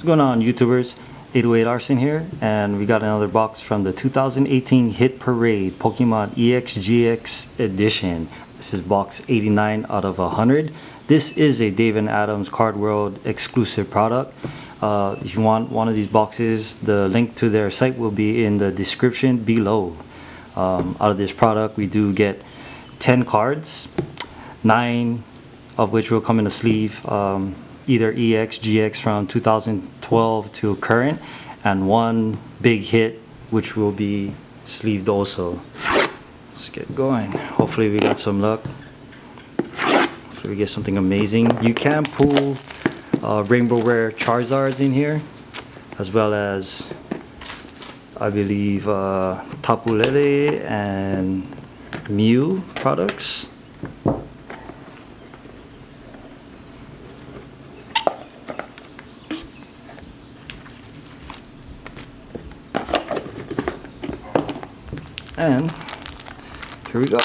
What's going on YouTubers? 808 Arson here and we got another box from the 2018 Hit Parade Pokemon EX-GX edition. This is box 89 out of 100. This is a Dave and Adams Card World exclusive product. Uh, if you want one of these boxes, the link to their site will be in the description below. Um, out of this product we do get 10 cards, 9 of which will come in a sleeve. Um, either EX, GX from 2012 to current, and one big hit which will be sleeved also. Let's get going. Hopefully we got some luck. Hopefully we get something amazing. You can pull uh, Rainbow Rare Charizards in here, as well as I believe uh, Tapu Lele and Mew products. And here we go.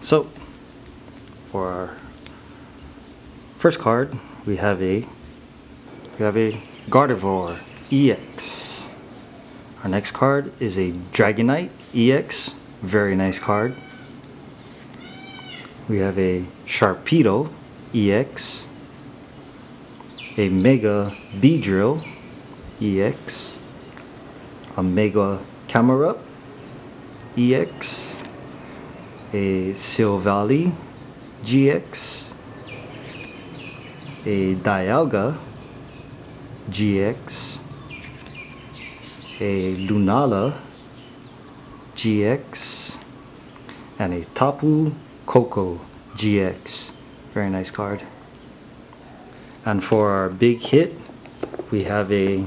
So, for our first card, we have a we have a Gardevoir EX. Our next card is a Dragonite EX, very nice card. We have a Sharpedo EX, a Mega Beedrill EX, Omega Camera EX, a Silvally GX, a Dialga GX, a Lunala GX, and a Tapu Koko GX. Very nice card. And for our big hit, we have a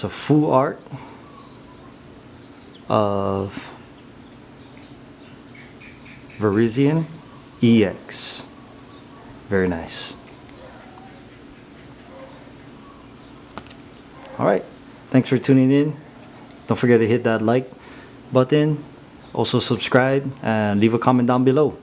It's a full art of Virizion EX. Very nice. Alright, thanks for tuning in. Don't forget to hit that like button, also subscribe, and leave a comment down below.